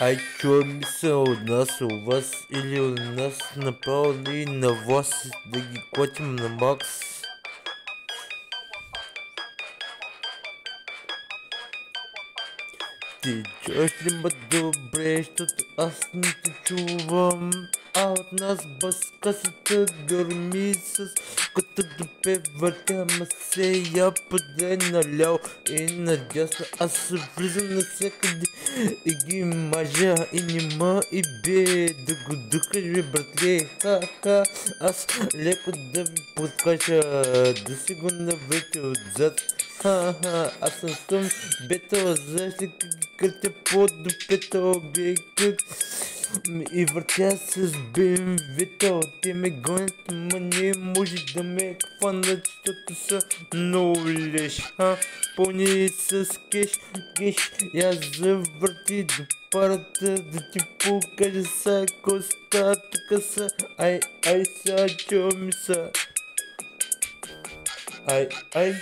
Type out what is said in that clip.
Ай, чуя ми се от нас, у вас или от нас направо ли на вас да ги котим на макс. Ти чуеш ли ме добре, защото аз не те чувам А от нас баскасата гърми с като допе въртяме се я поде наляво и надясно. Аз се влизам навсякъде и ги мажа и нема и бе да го духаш бе братле. Ха-ха Аз леко да ви подкажа да си го навете отзад аз съм съм бетал, защо къртя под допето, бе как и въртя с БМВ-та, те ме гонят, ма не може да ме хванат, защото са много леш, ха, пони с кеш, кеш, я завърти до парата, да ти покажа са коста, тука са, ай, ай, са, чо ми са, ай, ай.